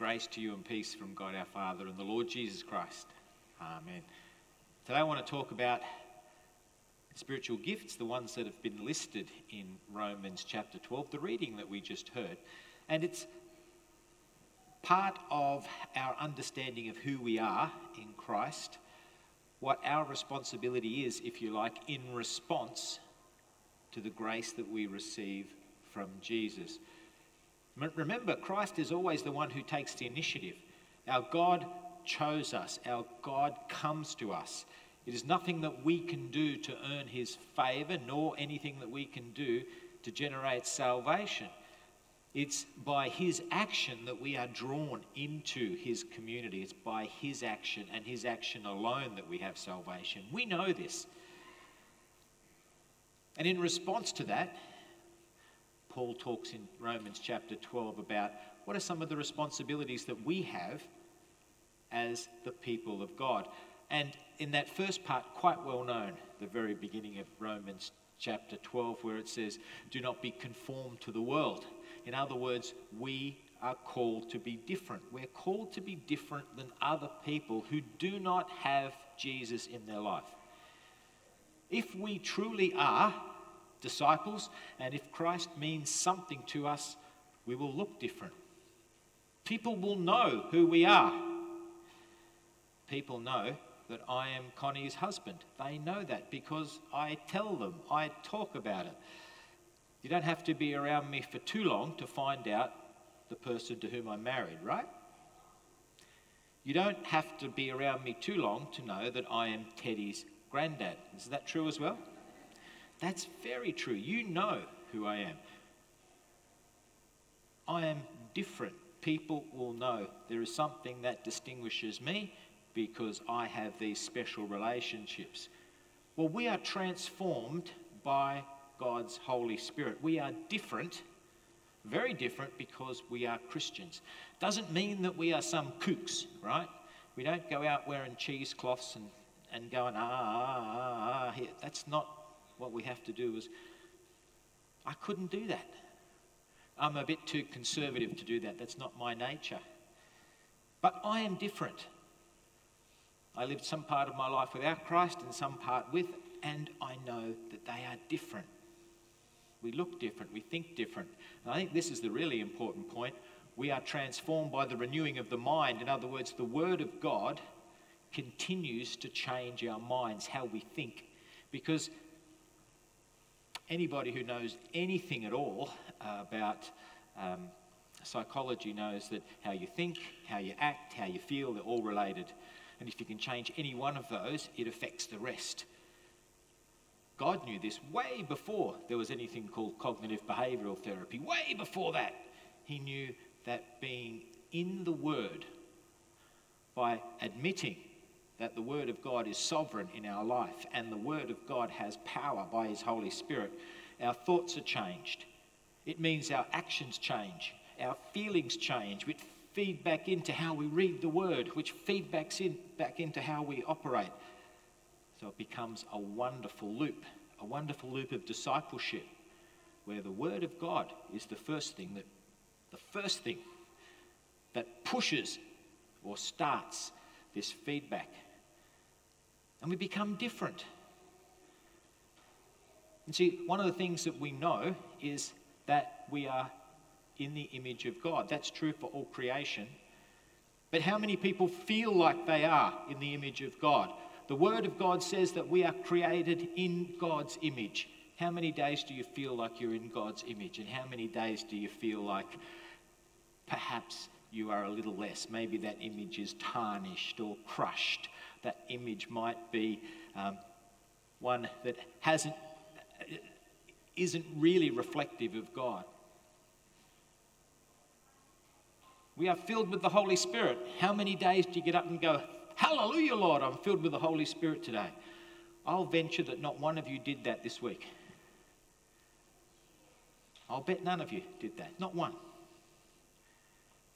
Grace to you and peace from God our Father and the Lord Jesus Christ. Amen. Today I want to talk about spiritual gifts, the ones that have been listed in Romans chapter 12, the reading that we just heard. And it's part of our understanding of who we are in Christ, what our responsibility is, if you like, in response to the grace that we receive from Jesus. Remember, Christ is always the one who takes the initiative. Our God chose us, our God comes to us. It is nothing that we can do to earn his favor, nor anything that we can do to generate salvation. It's by his action that we are drawn into his community. It's by his action and his action alone that we have salvation. We know this. And in response to that, Paul talks in Romans chapter 12 about what are some of the responsibilities that we have as the people of God. And in that first part, quite well known, the very beginning of Romans chapter 12, where it says, Do not be conformed to the world. In other words, we are called to be different. We're called to be different than other people who do not have Jesus in their life. If we truly are disciples, and if Christ means something to us, we will look different. People will know who we are. People know that I am Connie's husband. They know that because I tell them, I talk about it. You don't have to be around me for too long to find out the person to whom I'm married, right? You don't have to be around me too long to know that I am Teddy's granddad. Is that true as well? That's very true. You know who I am. I am different. People will know there is something that distinguishes me because I have these special relationships. Well, we are transformed by God's Holy Spirit. We are different, very different, because we are Christians. Doesn't mean that we are some kooks, right? We don't go out wearing cheesecloths and, and going, ah, ah, ah, ah. That's not what we have to do is, I couldn't do that. I'm a bit too conservative to do that. That's not my nature. But I am different. I lived some part of my life without Christ and some part with, and I know that they are different. We look different, we think different. And I think this is the really important point. We are transformed by the renewing of the mind. In other words, the Word of God continues to change our minds, how we think. Because anybody who knows anything at all uh, about um, psychology knows that how you think, how you act, how you feel, they're all related. And if you can change any one of those, it affects the rest. God knew this way before there was anything called cognitive behavioral therapy. Way before that, He knew that being in the Word, by admitting that the Word of God is sovereign in our life and the Word of God has power by His Holy Spirit, our thoughts are changed. It means our actions change, our feelings change, which feed back into how we read the Word, which feed back, in, back into how we operate. So it becomes a wonderful loop, a wonderful loop of discipleship, where the Word of God is the first thing that, the first thing that pushes or starts this feedback and we become different. And see, one of the things that we know is that we are in the image of God. That's true for all creation. But how many people feel like they are in the image of God? The Word of God says that we are created in God's image. How many days do you feel like you're in God's image? And how many days do you feel like perhaps you are a little less? Maybe that image is tarnished or crushed that image might be um, one that hasn't, isn't really reflective of God. We are filled with the Holy Spirit. How many days do you get up and go, Hallelujah, Lord, I'm filled with the Holy Spirit today? I'll venture that not one of you did that this week. I'll bet none of you did that, not one.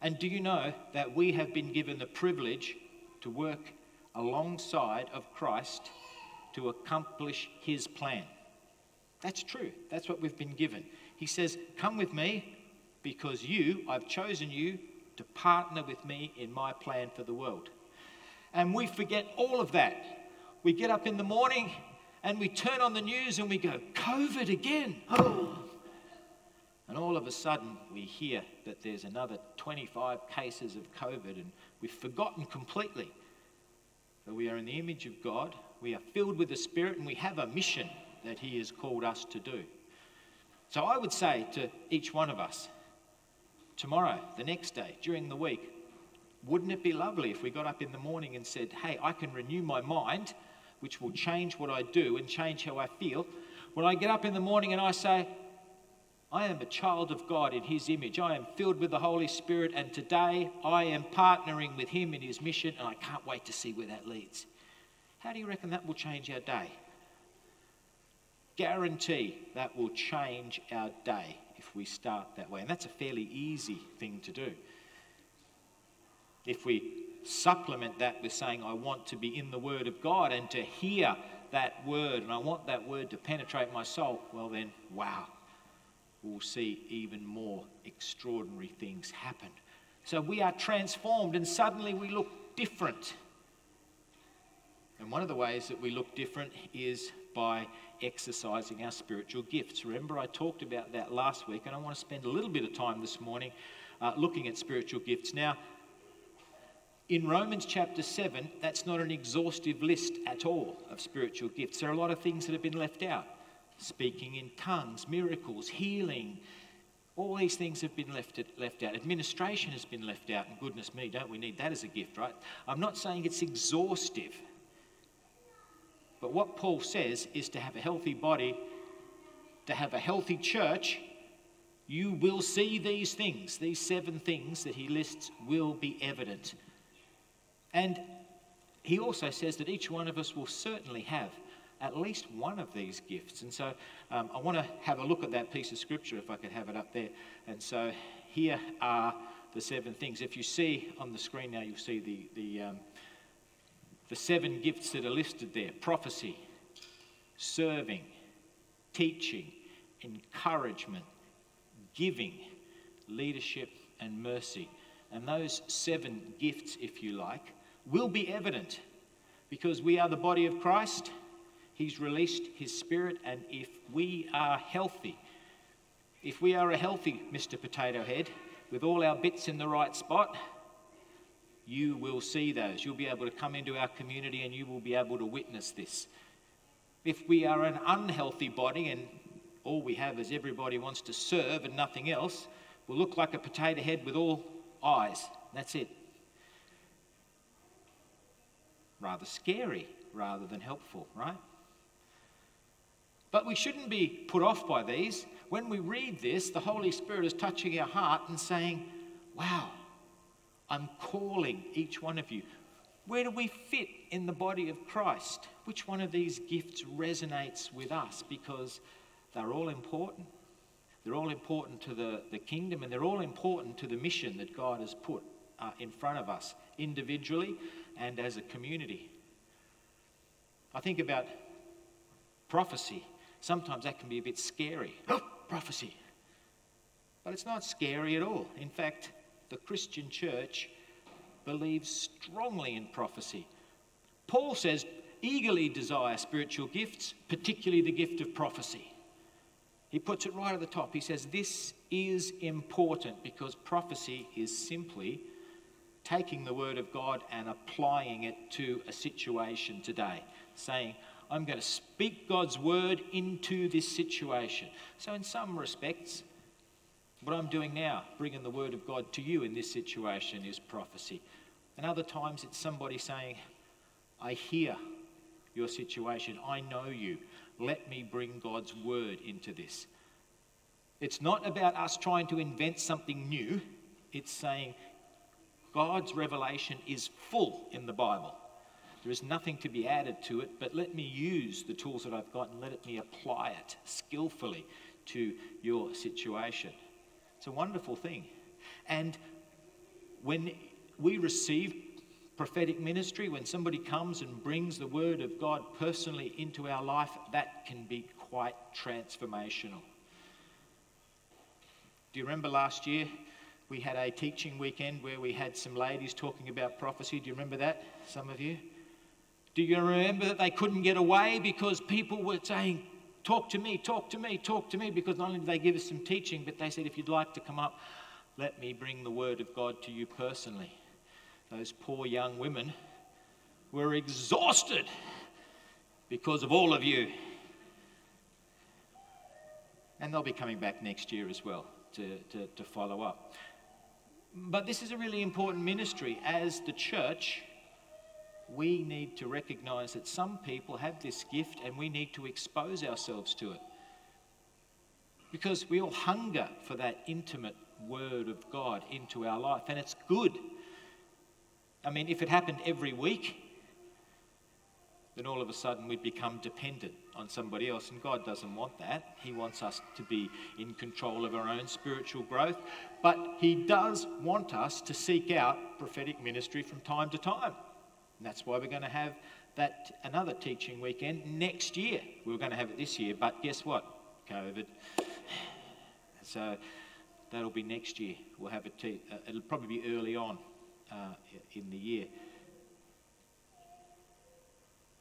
And do you know that we have been given the privilege to work alongside of Christ to accomplish his plan. That's true. That's what we've been given. He says, Come with me because you, I've chosen you to partner with me in my plan for the world. And we forget all of that. We get up in the morning and we turn on the news and we go, COVID again. Oh. And all of a sudden, we hear that there's another 25 cases of COVID, and we've forgotten completely that we are in the image of God, we are filled with the Spirit, and we have a mission that He has called us to do. So I would say to each one of us, tomorrow, the next day, during the week, wouldn't it be lovely if we got up in the morning and said, Hey, I can renew my mind, which will change what I do and change how I feel? When I get up in the morning and I say, I am a child of God in His image. I am filled with the Holy Spirit, and today I am partnering with Him in His mission, and I can't wait to see where that leads. How do you reckon that will change our day? Guarantee that will change our day if we start that way. And that's a fairly easy thing to do. If we supplement that with saying, I want to be in the Word of God and to hear that Word, and I want that Word to penetrate my soul, well, then, wow, we'll see even more extraordinary things happen. So we are transformed, and suddenly we look different. And one of the ways that we look different is by exercising our spiritual gifts. Remember, I talked about that last week, and I want to spend a little bit of time this morning uh, looking at spiritual gifts. Now, in Romans chapter 7, that's not an exhaustive list at all of spiritual gifts. There are a lot of things that have been left out speaking in tongues, miracles, healing. All these things have been left, left out. Administration has been left out, and goodness me, don't we need that as a gift, right? I'm not saying it's exhaustive. But what Paul says is to have a healthy body, to have a healthy church, you will see these things. These seven things that he lists will be evident. And he also says that each one of us will certainly have at least one of these gifts. And so um, I want to have a look at that piece of scripture if I could have it up there. And so here are the seven things. If you see on the screen now, you'll see the, the, um, the seven gifts that are listed there prophecy, serving, teaching, encouragement, giving, leadership, and mercy. And those seven gifts, if you like, will be evident because we are the body of Christ. He's released His Spirit, and if we are healthy, if we are a healthy Mr. Potato Head with all our bits in the right spot, you will see those. You'll be able to come into our community and you will be able to witness this. If we are an unhealthy body and all we have is everybody wants to serve and nothing else, we'll look like a potato head with all eyes. That's it rather scary rather than helpful, right? But we shouldn't be put off by these. When we read this, the Holy Spirit is touching our heart and saying, Wow, I'm calling each one of you. Where do we fit in the body of Christ? Which one of these gifts resonates with us? Because they're all important. They're all important to the, the kingdom and they're all important to the mission that God has put uh, in front of us individually and as a community. I think about prophecy. Sometimes that can be a bit scary. Oh, prophecy. But it's not scary at all. In fact, the Christian church believes strongly in prophecy. Paul says, eagerly desire spiritual gifts, particularly the gift of prophecy. He puts it right at the top. He says, This is important because prophecy is simply taking the word of God and applying it to a situation today, saying, I'm going to speak God's word into this situation. So, in some respects, what I'm doing now, bringing the word of God to you in this situation, is prophecy. And other times, it's somebody saying, I hear your situation, I know you. Let me bring God's word into this. It's not about us trying to invent something new. It's saying, God's revelation is full in the Bible. There is nothing to be added to it, but let me use the tools that I've got and let me apply it skillfully to your situation. It's a wonderful thing. And when we receive prophetic ministry, when somebody comes and brings the word of God personally into our life, that can be quite transformational. Do you remember last year we had a teaching weekend where we had some ladies talking about prophecy. Do you remember that, some of you? Do you remember that they couldn't get away because people were saying, Talk to me, talk to me, talk to me, because not only did they give us some teaching, but they said, If you'd like to come up, let me bring the word of God to you personally. Those poor young women were exhausted because of all of you. And they'll be coming back next year as well to, to, to follow up. But this is a really important ministry. As the church, we need to recognize that some people have this gift and we need to expose ourselves to it. Because we all hunger for that intimate word of God into our life, and it's good. I mean, if it happened every week, then all of a sudden we'd become dependent on somebody else. And God doesn't want that. He wants us to be in control of our own spiritual growth. But He does want us to seek out prophetic ministry from time to time. And that's why we're going to have that another teaching weekend next year. We were going to have it this year, but guess what? COVID. So that'll be next year. We'll have a te- uh, it'll probably be early on uh, in the year.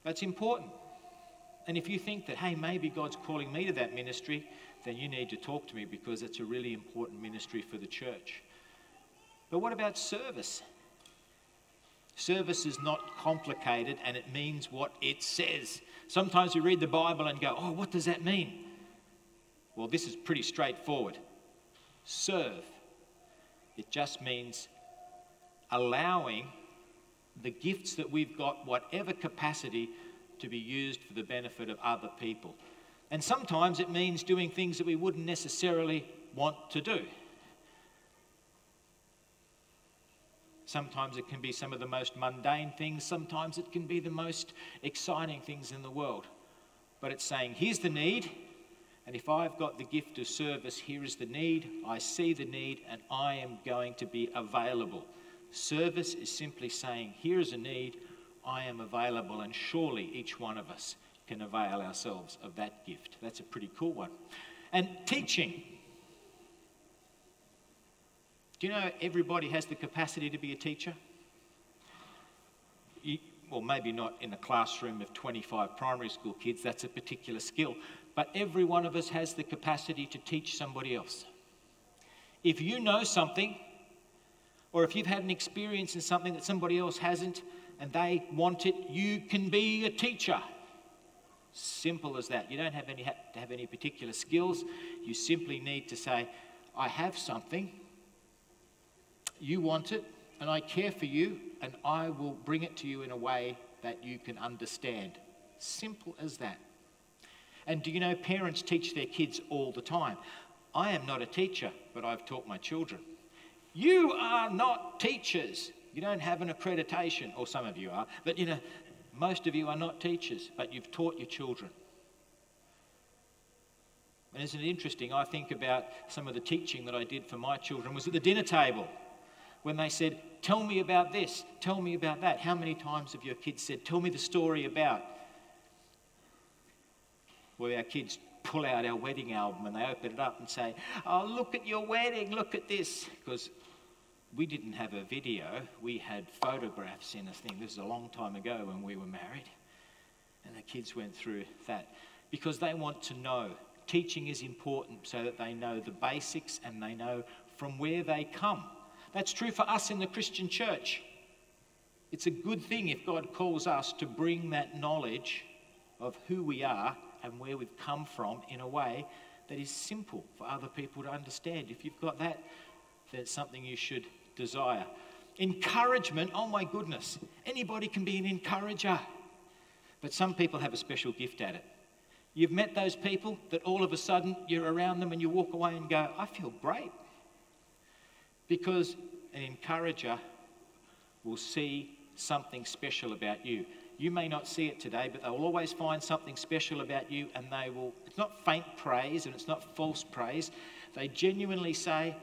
That's important. And if you think that, hey, maybe God's calling me to that ministry, then you need to talk to me because it's a really important ministry for the church. But what about service? Service is not complicated and it means what it says. Sometimes we read the Bible and go, oh, what does that mean? Well, this is pretty straightforward. Serve. It just means allowing the gifts that we've got, whatever capacity, to be used for the benefit of other people. And sometimes it means doing things that we wouldn't necessarily want to do. Sometimes it can be some of the most mundane things, sometimes it can be the most exciting things in the world. But it's saying, here's the need, and if I've got the gift of service, here is the need, I see the need, and I am going to be available. Service is simply saying, here is a need, I am available, and surely each one of us can avail ourselves of that gift. That's a pretty cool one. And teaching. Do you know everybody has the capacity to be a teacher? You, well, maybe not in a classroom of 25 primary school kids, that's a particular skill, but every one of us has the capacity to teach somebody else. If you know something, or if you've had an experience in something that somebody else hasn't, and they want it, you can be a teacher. Simple as that. You don't have any, have to have any particular skills. You simply need to say, I have something, you want it, and I care for you, and I will bring it to you in a way that you can understand. Simple as that. And do you know parents teach their kids all the time? I am not a teacher, but I've taught my children. You are not teachers. You don't have an accreditation, or some of you are, but you know, most of you are not teachers, but you've taught your children. And isn't it interesting? I think about some of the teaching that I did for my children was at the dinner table when they said, Tell me about this, tell me about that. How many times have your kids said, Tell me the story about? Where our kids pull out our wedding album and they open it up and say, Oh, look at your wedding, look at this. Because we didn't have a video, we had photographs in a thing. This is a long time ago when we were married. And the kids went through that because they want to know. Teaching is important so that they know the basics and they know from where they come. That's true for us in the Christian church. It's a good thing if God calls us to bring that knowledge of who we are and where we've come from in a way that is simple for other people to understand. If you've got that, then it's something you should desire. Encouragement, oh my goodness, anybody can be an encourager. But some people have a special gift at it. You've met those people that all of a sudden you're around them and you walk away and go, I feel great. Because an encourager will see something special about you. You may not see it today, but they'll always find something special about you and they will, it's not faint praise and it's not false praise. They genuinely say,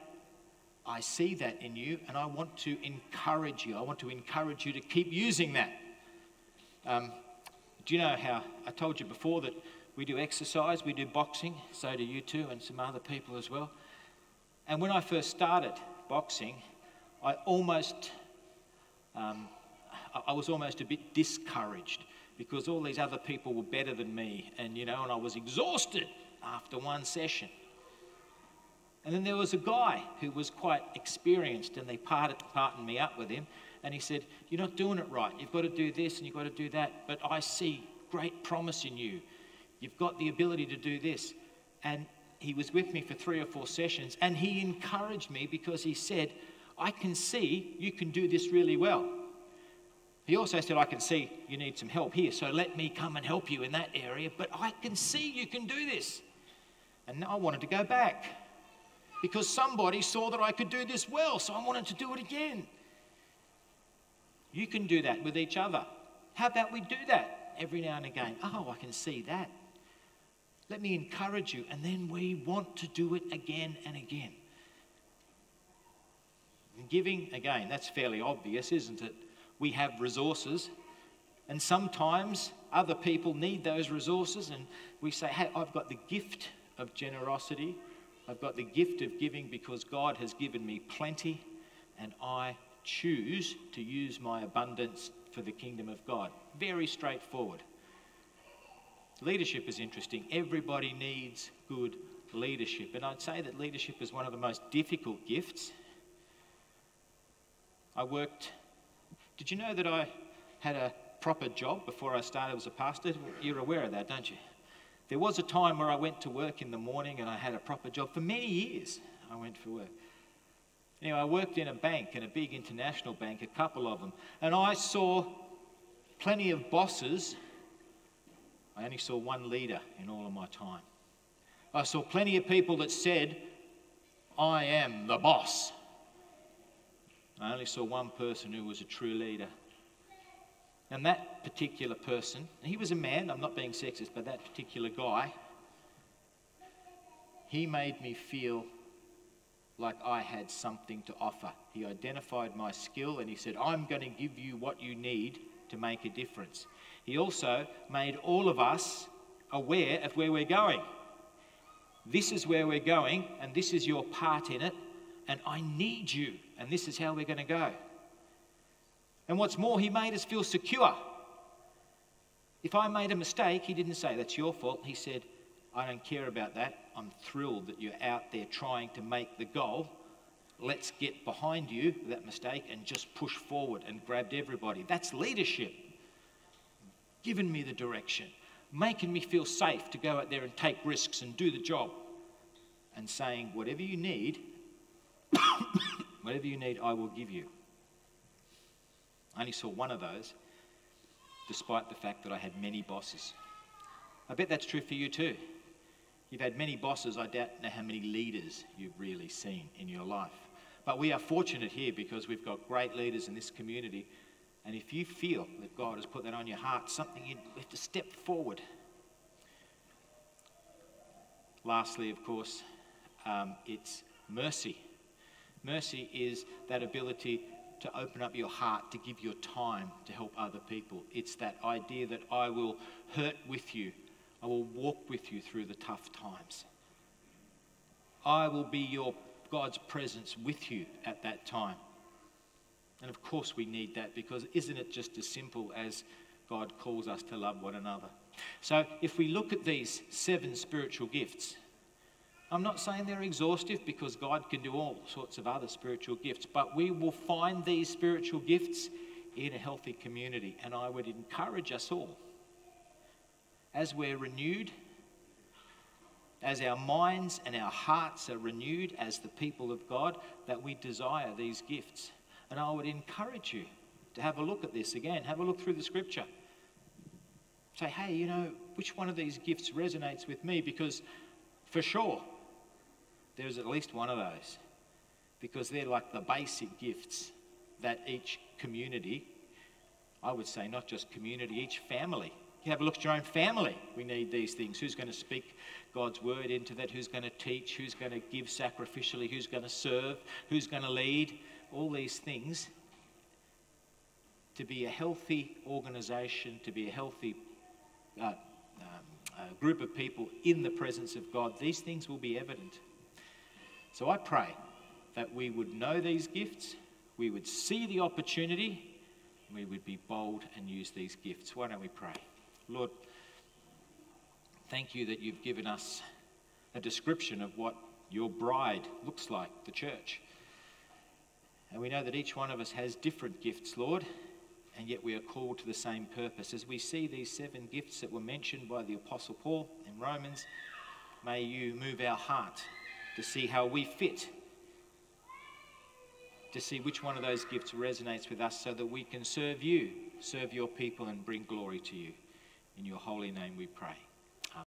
I see that in you and I want to encourage you. I want to encourage you to keep using that. Um, do you know how I told you before that we do exercise, we do boxing, so do you too, and some other people as well. And when I first started boxing, I almost, um, I was almost a bit discouraged because all these other people were better than me, and you know, and I was exhausted after one session. And then there was a guy who was quite experienced, and they parted, partnered me up with him. And he said, You're not doing it right. You've got to do this and you've got to do that. But I see great promise in you. You've got the ability to do this. And he was with me for three or four sessions, and he encouraged me because he said, I can see you can do this really well. He also said, I can see you need some help here, so let me come and help you in that area, but I can see you can do this. And I wanted to go back because somebody saw that I could do this well, so I wanted to do it again. You can do that with each other. How about we do that every now and again? Oh, I can see that. Let me encourage you, and then we want to do it again and again. Giving, again, that's fairly obvious, isn't it? We have resources, and sometimes other people need those resources, and we say, Hey, I've got the gift of generosity, I've got the gift of giving because God has given me plenty, and I choose to use my abundance for the kingdom of God. Very straightforward. Leadership is interesting. Everybody needs good leadership. And I'd say that leadership is one of the most difficult gifts. I worked, did you know that I had a proper job before I started as a pastor? You're aware of that, don't you? There was a time where I went to work in the morning and I had a proper job. For many years, I went for work. Anyway, I worked in a bank, in a big international bank, a couple of them, and I saw plenty of bosses I only saw one leader in all of my time. I saw plenty of people that said, I am the boss. I only saw one person who was a true leader. And that particular person, he was a man, I'm not being sexist, but that particular guy, he made me feel like I had something to offer. He identified my skill and he said, I'm going to give you what you need to make a difference. He also made all of us aware of where we're going. This is where we're going, and this is your part in it, and I need you, and this is how we're going to go. And what's more, he made us feel secure. If I made a mistake, he didn't say, That's your fault. He said, I don't care about that. I'm thrilled that you're out there trying to make the goal. Let's get behind you, that mistake, and just push forward and grabbed everybody. That's leadership given me the direction, making me feel safe to go out there and take risks and do the job, and saying, whatever you need, whatever you need, I will give you. I only saw one of those, despite the fact that I had many bosses. I bet that's true for you too. You've had many bosses, I doubt know how many leaders you've really seen in your life. But we are fortunate here because we've got great leaders in this community and if you feel that God has put that on your heart, something you have to step forward. Lastly, of course, um, it's mercy. Mercy is that ability to open up your heart, to give your time to help other people. It's that idea that I will hurt with you, I will walk with you through the tough times. I will be your God's presence with you at that time. And of course, we need that because isn't it just as simple as God calls us to love one another? So, if we look at these seven spiritual gifts, I'm not saying they're exhaustive because God can do all sorts of other spiritual gifts, but we will find these spiritual gifts in a healthy community. And I would encourage us all, as we're renewed, as our minds and our hearts are renewed as the people of God, that we desire these gifts. And I would encourage you to have a look at this again, have a look through the scripture. Say, hey, you know, which one of these gifts resonates with me? Because for sure, there's at least one of those. Because they're like the basic gifts that each community, I would say not just community, each family. You have a look at your own family. We need these things. Who's going to speak God's word into that? Who's going to teach? Who's going to give sacrificially? Who's going to serve? Who's going to lead? All these things to be a healthy organization, to be a healthy uh, um, group of people in the presence of God, these things will be evident. So I pray that we would know these gifts, we would see the opportunity, we would be bold and use these gifts. Why don't we pray? Lord, thank you that you've given us a description of what your bride looks like, the church. And we know that each one of us has different gifts, Lord, and yet we are called to the same purpose. As we see these seven gifts that were mentioned by the Apostle Paul in Romans, may you move our heart to see how we fit, to see which one of those gifts resonates with us so that we can serve you, serve your people, and bring glory to you. In your holy name we pray.